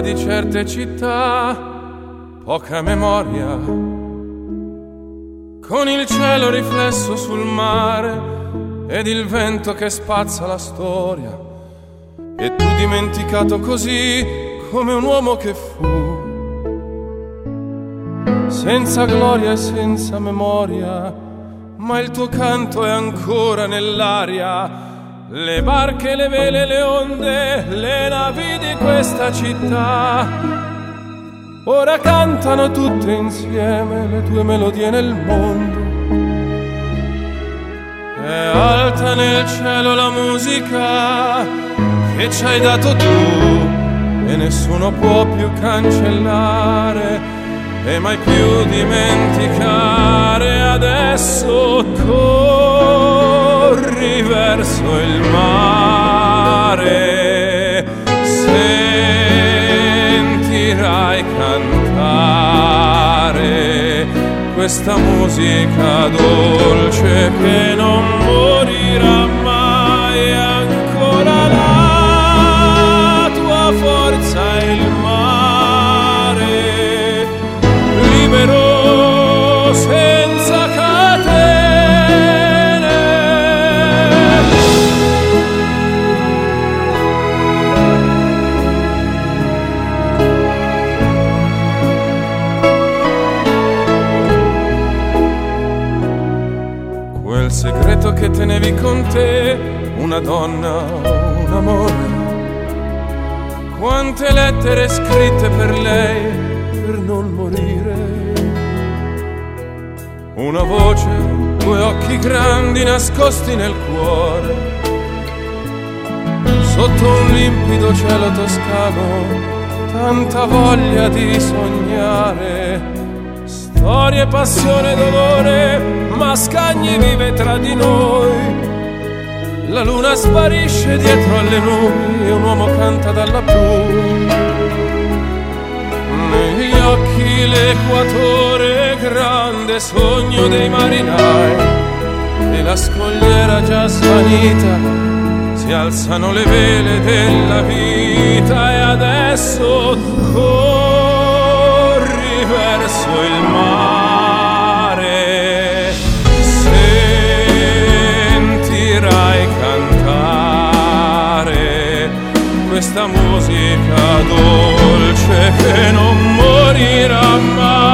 di certe città, poca memoria. Con il cielo riflesso sul mare ed il vento che spazza la storia. E tu dimenticato così come un uomo che fu. Senza gloria e senza memoria, ma il tuo canto è ancora nell'aria le barche, le vele, le onde, le navi di questa città. Ora cantano tutte insieme le tue melodie nel mondo. È alta nel cielo la musica che ci hai dato tu e nessuno può più cancellare e mai più dimenticare adesso corri verso il mare sentirai cantare questa musica dolce che non morirà mai. Ancora la tua forza è il mare libero senza segreto che tenevi con te una donna un amore quante lettere scritte per lei per non morire. Una voce, due occhi grandi nascosti nel cuore. Sotto un limpido cielo toscano, tanta voglia di sognare. Storie, passione, dolore, ma Scagni vive tra di noi. La luna sparisce dietro alle nubi e un uomo canta dalla blu. Negli occhi l'equatore, grande sogno dei marinai. E la scogliera già svanita, si alzano le vele della vita e adesso corri Sentirai cantare questa musica dolce che non morirà mai.